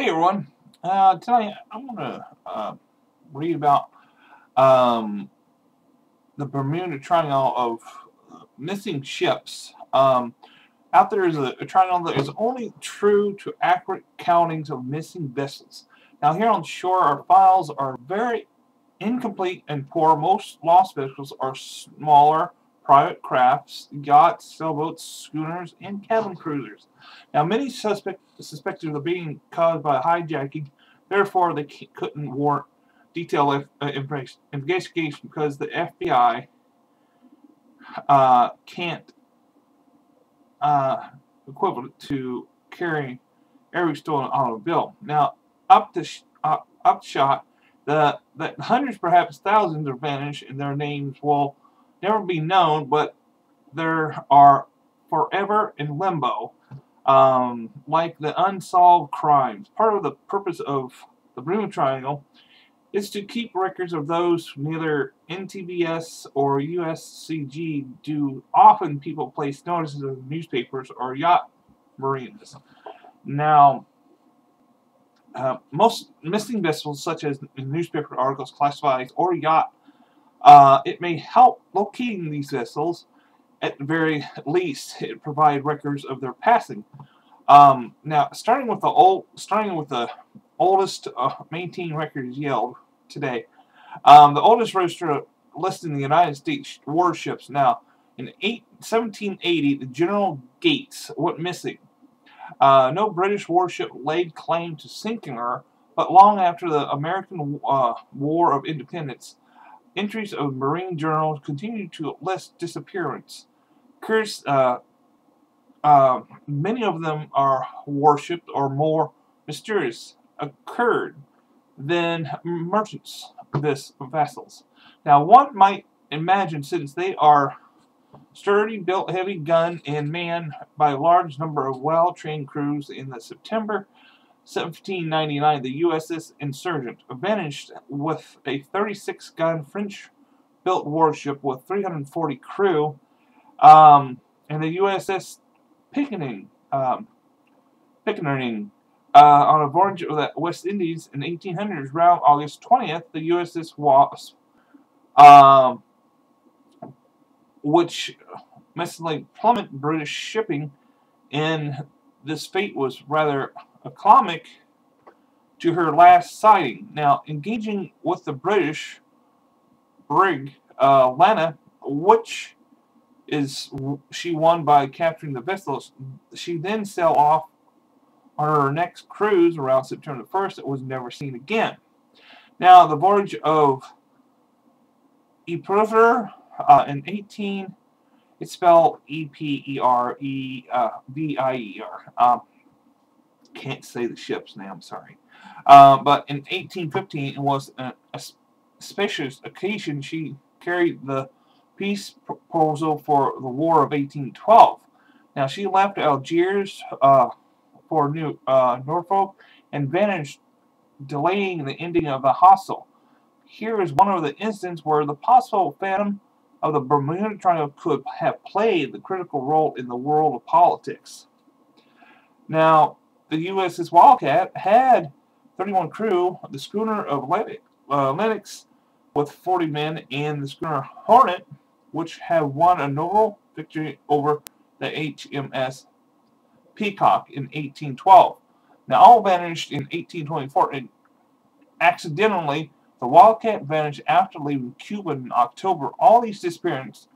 Hey everyone, uh, I'm going to uh, read about um, the Bermuda Triangle of missing ships. Um, out there is a, a, triangle that is only true to accurate countings of missing vessels. Now here on shore our files are very incomplete and poor. Most lost vessels are smaller private crafts, yachts, sailboats, schooners, and cabin cruisers. Now, many suspect, suspected of being caused by hijacking, therefore they couldn't warrant detailed uh, investigation because the FBI uh, can't uh, equivalent to carrying every stolen automobile. Now, up to upshot, the, the hundreds, perhaps thousands, are vanished, and their names will never be known, but there are forever in limbo, um, like the unsolved crimes. Part of the purpose of the Bermuda Triangle is to keep records of those neither NTBS or USCG do. Often people place notices in newspapers or yacht marinas. Now, uh, most missing vessels, such as newspaper articles, classifieds, or yacht uh, it may help locating these vessels. At the very least, it provide records of their passing. Um, now, starting with the old, starting with the oldest uh, maintained records Yale today. Um, the oldest register listed in the United States warships. Now, in eight, 1780, the General Gates went missing. Uh, no British warship laid claim to sinking her, but long after the American uh, War of Independence, Entries of marine journals continue to list disappearance. Uh, uh, many of them are worshipped or more mysterious occurred than merchants this vessels. Now one might imagine since they are sturdy, built heavy gun and manned by a large number of well-trained crews in the September 1799, the USS Insurgent vanished with a 36-gun French-built warship with 340 crew, um, and the USS Pickering, um, uh, on a voyage of the West Indies in 1800s. Around August 20th, the USS Wasp, um, which massively plummeted British shipping, and this fate was rather a comic to her last sighting. Now, engaging with the British brig uh, Lana, which is she won by capturing the vessels, she then sailed off on her next cruise around September 1st. It was never seen again. Now, the voyage of Ypres uh, in 18, it's spelled E-P-E-R-E-V-I-E-R. Uh, um, can't say the ship's name, I'm sorry. Uh, but in 1815, it was a, spacious occasion. She carried the peace proposal for the War of 1812. Now, she left Algiers uh, for New uh, Norfolk and vanished, delaying the ending of the hostile. Here is one of the instances where the possible phantom of the Bermuda Triangle could have played the critical role in the world of politics. Now, the USS Wildcat had 31 crew, the schooner of uh, Lennox with 40 men, and the schooner Hornet, which had won a notable victory over the HMS Peacock in 1812. Now, all vanished in 1824, and accidentally, the Wildcat vanished after leaving Cuba in October. All these disappearances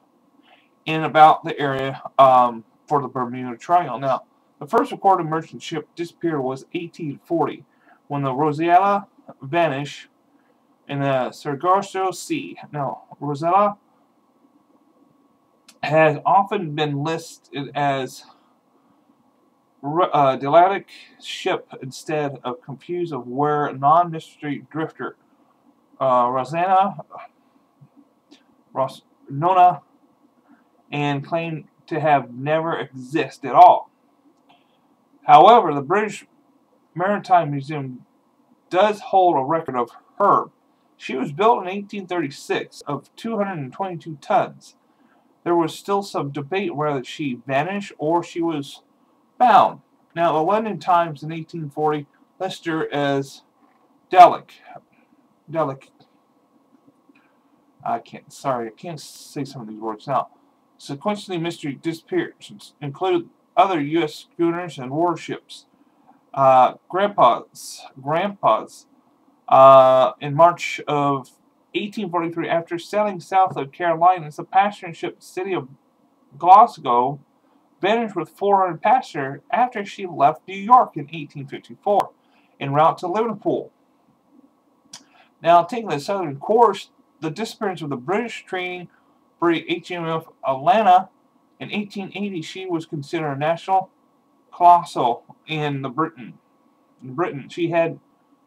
in about the area um, for the Bermuda Triangle. Now, the first recorded merchant ship disappeared was 1840 when the Rosella vanished in the Sargasso Sea. Now, Rosella has often been listed as a uh, Delatic ship instead of confused of where non-mystery drifter uh, Rosanna Ros Nona and claimed to have never existed at all. However, the British Maritime Museum does hold a record of her. She was built in 1836 of 222 tons. There was still some debate whether she vanished or she was found. Now, the London Times in 1840 Lister as Delic. Delic. I can't, sorry, I can't say some of these words now. Sequentially, mystery disappearances include other U.S. schooners and warships. Uh, grandpas, grandpas, uh, in March of 1843, after sailing south of Carolinas, the passenger ship City of Glasgow vanished with 400 passengers after she left New York in 1854 en route to Liverpool. Now, taking the southern course, the disappearance of the British training frigate HMF Atlanta in 1880, she was considered a national colossal in the Britain. In Britain, she had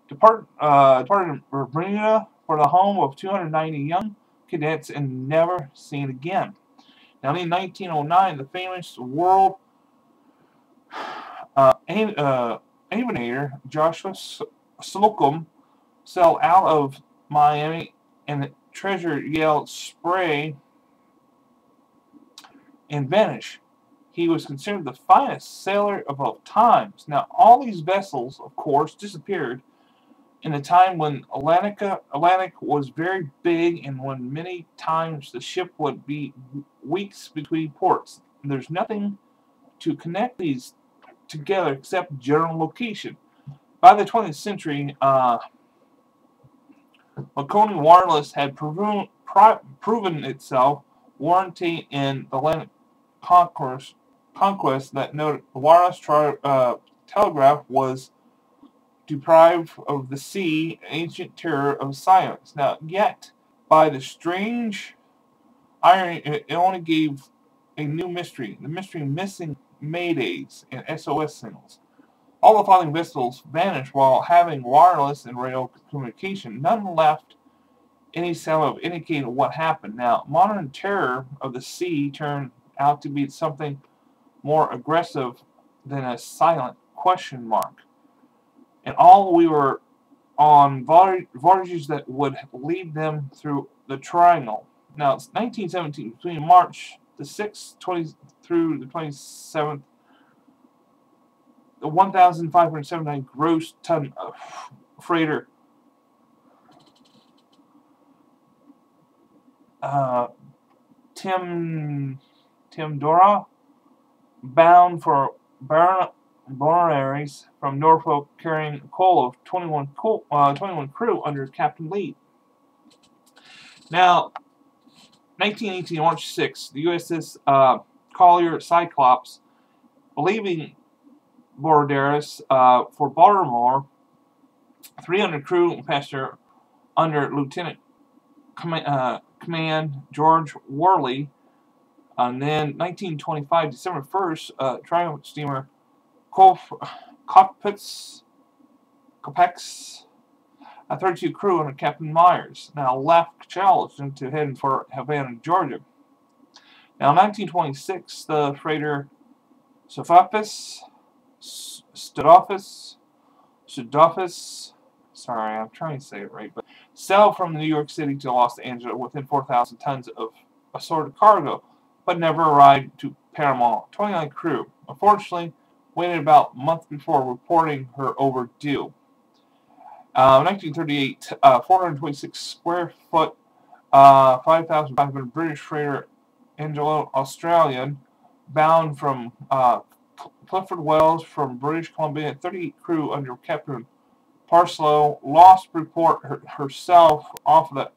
depart, uh, departed Bermuda for the home of 290 young cadets and never seen again. Now, in 1909, the famous world uh, uh, aviator Joshua Slocum sailed out of Miami and treasured yawl Spray and vanished. He was considered the finest sailor of all times. Now, all these vessels, of course, disappeared in a time when Atlantica, Atlantic was very big and when many times the ship would be weeks between ports. There's nothing to connect these together except general location. By the 20th century, uh, Marconi Wireless had proven, proven itself warranty in the Atlantic conquest, conquest that noted the wireless uh, telegraph was deprived of the sea, ancient terror of silence. Now, yet, by the strange irony, it only gave a new mystery, the mystery of missing maydays and SOS signals. All the following vessels vanished while having wireless and radio communication. None left any sign of indicating what happened. Now, modern terror of the sea turned out to be something more aggressive than a silent question mark. And all we were on voyages that would lead them through the triangle. Now, it's 1917, between March the 6th 20, through the 27th, the 1,579 gross ton of freighter uh, Tim Tim Dora, bound for Bonaires from Norfolk, carrying a coal of 21, coal, uh, 21 crew under Captain Lee. Now, 1918, March 6, the USS uh, Collier Cyclops, leaving Bonaires uh, for Baltimore, 300 crew and passenger under Lieutenant Com uh, Command George Worley, and then 1925, December 1st, uh, Triumph steamer Cockpits, Copex, a 32 crew under Captain Myers, now left Charleston to head for Havana, Georgia. Now, in 1926, the freighter Sophopis, Studofis, Studofis, sorry, I'm trying to say it right, but sailed from New York City to Los Angeles within 4,000 tons of assorted cargo but never arrived to Panama. 29 crew. Unfortunately, waited about a month before reporting her overdue. Uh, 1938, uh, 426 square foot, uh, 5,500 British freighter Angelo Australian, bound from uh, Clifford Wells from British Columbia, 38 crew under Captain Parslow, lost report her, herself off the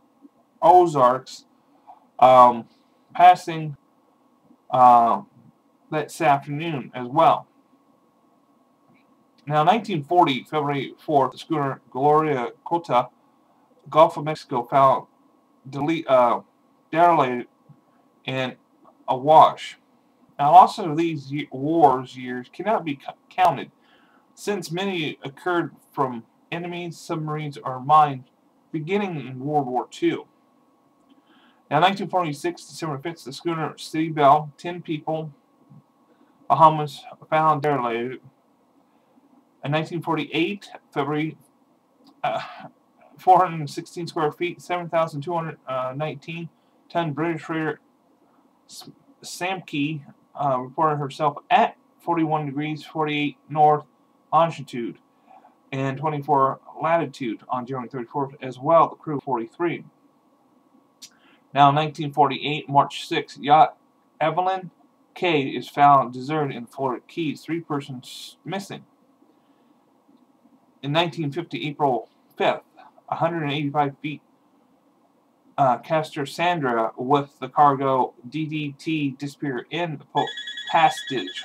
Ozarks, um, passing uh, this afternoon as well. Now, 1940, February 4th, the schooner Gloria Cota, Gulf of Mexico, found delete, uh, derelict and awash. Now, also these wars years cannot be counted, since many occurred from enemy submarines or mines beginning in World War II. Now, 1946, December 5th, the schooner City Belle, 10 people, Bahamas, found derelict. In 1948, February, uh, 416 square feet, 7,219 ton British freighter Samkey uh, reported herself at 41 degrees 48 north longitude. and 24 latitude on January 34th as well, the crew 43. Now, 1948, March 6, yacht Evelyn K is found deserted in Florida Keys, three persons missing. In 1950, April 5th, 185 feet uh, Castor Sandra with the cargo DDT disappear in the passage